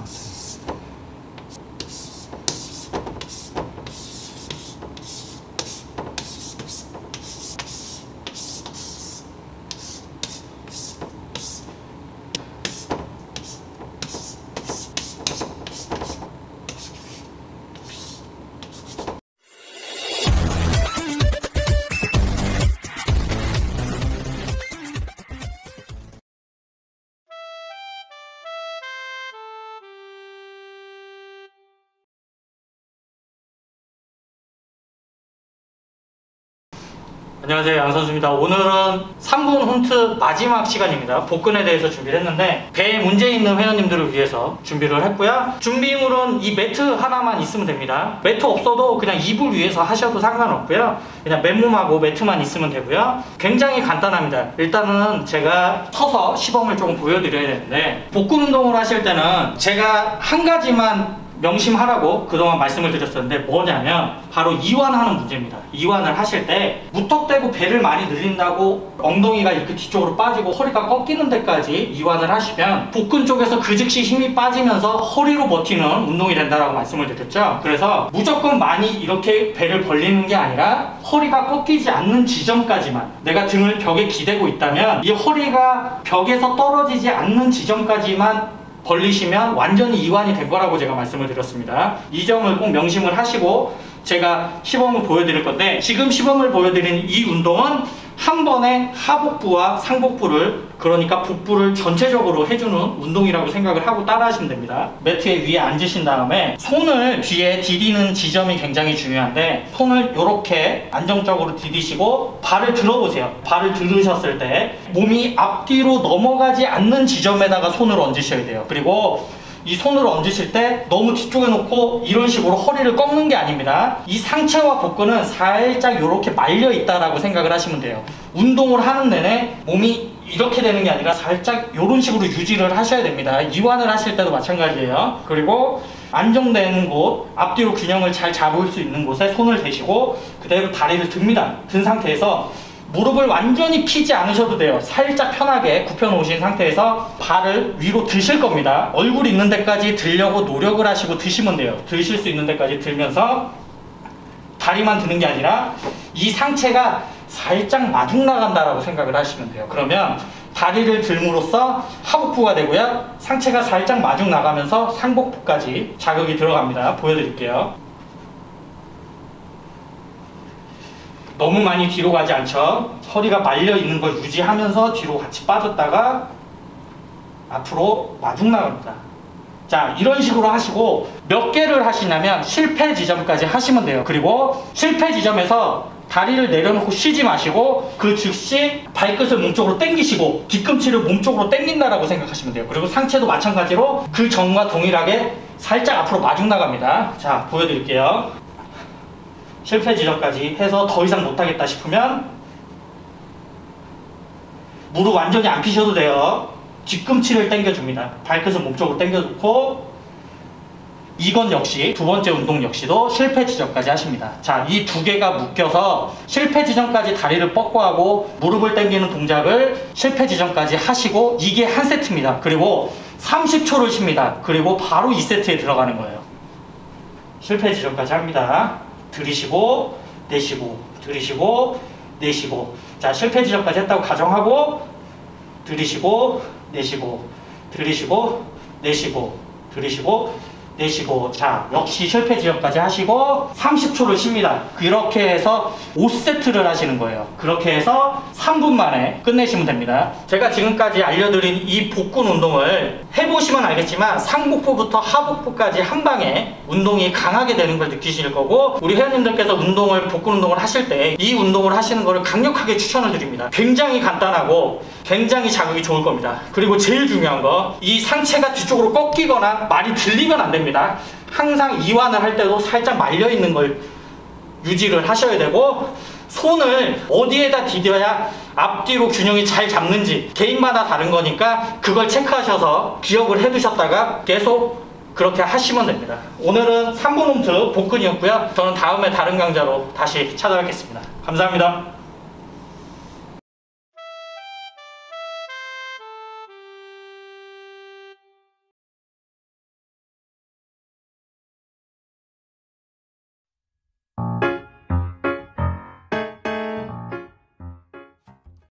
ます。 안녕하세요 양선수입니다. 오늘은 3분 훈트 마지막 시간입니다. 복근에 대해서 준비를 했는데 배에 문제 있는 회원님들을 위해서 준비를 했고요. 준비물은 이 매트 하나만 있으면 됩니다. 매트 없어도 그냥 이불 위에서 하셔도 상관없고요. 그냥 맨몸하고 매트만 있으면 되고요. 굉장히 간단합니다. 일단은 제가 서서 시범을 조금 보여드려야 되는데 복근 운동을 하실 때는 제가 한 가지만 명심하라고 그동안 말씀을 드렸었는데 뭐냐면 바로 이완하는 문제입니다. 이완을 하실 때 무턱대고 배를 많이 늘린다고 엉덩이가 이렇게 뒤쪽으로 빠지고 허리가 꺾이는 데까지 이완을 하시면 복근 쪽에서 그 즉시 힘이 빠지면서 허리로 버티는 운동이 된다라고 말씀을 드렸죠. 그래서 무조건 많이 이렇게 배를 벌리는 게 아니라 허리가 꺾이지 않는 지점까지만 내가 등을 벽에 기대고 있다면 이 허리가 벽에서 떨어지지 않는 지점까지만 벌리시면 완전히 이완이 된 거라고 제가 말씀을 드렸습니다. 이 점을 꼭 명심을 하시고 제가 시범을 보여드릴 건데 지금 시범을 보여드리는 이 운동은 한 번에 하복부와 상복부를 그러니까 복부를 전체적으로 해주는 운동이라고 생각을 하고 따라 하시면 됩니다 매트에 위에 앉으신 다음에 손을 뒤에 디디는 지점이 굉장히 중요한데 손을 이렇게 안정적으로 디디시고 발을 들어보세요 발을 들으셨을 때 몸이 앞뒤로 넘어가지 않는 지점에다가 손을 얹으셔야 돼요 그리고 이 손을 얹으실 때 너무 뒤쪽에 놓고 이런 식으로 허리를 꺾는 게 아닙니다. 이 상체와 복근은 살짝 이렇게 말려 있다라고 생각을 하시면 돼요. 운동을 하는 내내 몸이 이렇게 되는 게 아니라 살짝 이런 식으로 유지를 하셔야 됩니다. 이완을 하실 때도 마찬가지예요. 그리고 안정된 곳, 앞뒤로 균형을 잘 잡을 수 있는 곳에 손을 대시고 그대로 다리를 듭니다. 든 상태에서 무릎을 완전히 피지 않으셔도 돼요. 살짝 편하게 굽혀 놓으신 상태에서 발을 위로 드실 겁니다. 얼굴 있는 데까지 들려고 노력을 하시고 드시면 돼요. 드실 수 있는 데까지 들면서 다리만 드는 게 아니라 이 상체가 살짝 마중 나간다라고 생각을 하시면 돼요. 그러면 다리를 들므로써 하복부가 되고요. 상체가 살짝 마중 나가면서 상복부까지 자극이 들어갑니다. 보여드릴게요. 너무 많이 뒤로 가지 않죠. 허리가 말려 있는 걸 유지하면서 뒤로 같이 빠졌다가 앞으로 마중 나갑니다. 자 이런 식으로 하시고 몇 개를 하시냐면 실패 지점까지 하시면 돼요. 그리고 실패 지점에서 다리를 내려놓고 쉬지 마시고 그 즉시 발끝을 몸쪽으로 당기시고 뒤꿈치를 몸쪽으로 당긴다라고 생각하시면 돼요. 그리고 상체도 마찬가지로 그 전과 동일하게 살짝 앞으로 마중 나갑니다. 자 보여드릴게요. 실패 지점까지 해서 더 이상 못하겠다 싶으면 무릎 완전히 안 피셔도 돼요. 뒤꿈치를 당겨줍니다. 발끝을 몸쪽으로 당겨놓고 이건 역시 두 번째 운동 역시도 실패 지점까지 하십니다. 자, 이 두 개가 묶여서 실패 지점까지 다리를 뻗고 하고 무릎을 당기는 동작을 실패 지점까지 하시고 이게 한 세트입니다. 그리고 30초를 쉽니다. 그리고 바로 2세트에 들어가는 거예요. 실패 지점까지 합니다. 들이쉬고 내쉬고 들이쉬고 내쉬고 자 실패 지점까지 했다고 가정하고 들이쉬고 내쉬고 들이쉬고 내쉬고 들이쉬고 내쉬고 자 역시 실패 지점까지 하시고 30초를 쉽니다. 그렇게 해서 5세트를 하시는 거예요. 그렇게 해서 3분 만에 끝내시면 됩니다. 제가 지금까지 알려드린 이 복근 운동을 해보시면 알겠지만 상복부부터 하복부까지 한 방에 운동이 강하게 되는 걸 느끼실 거고 우리 회원님들께서 운동을 복근 운동을 하실 때 이 운동을 하시는 것을 강력하게 추천을 드립니다. 굉장히 간단하고 굉장히 자극이 좋을 겁니다 그리고 제일 중요한 거 이 상체가 뒤쪽으로 꺾이거나 말이 들리면 안 됩니다. 항상 이완을 할 때도 살짝 말려 있는 걸 유지를 하셔야 되고 손을 어디에다 디뎌야 앞뒤로 균형이 잘 잡는지 개인마다 다른 거니까 그걸 체크하셔서 기억을 해 두셨다가 계속 그렇게 하시면 됩니다. 오늘은 3분 홈트 복근이었고요. 저는 다음에 다른 강좌로 다시 찾아뵙겠습니다. 감사합니다.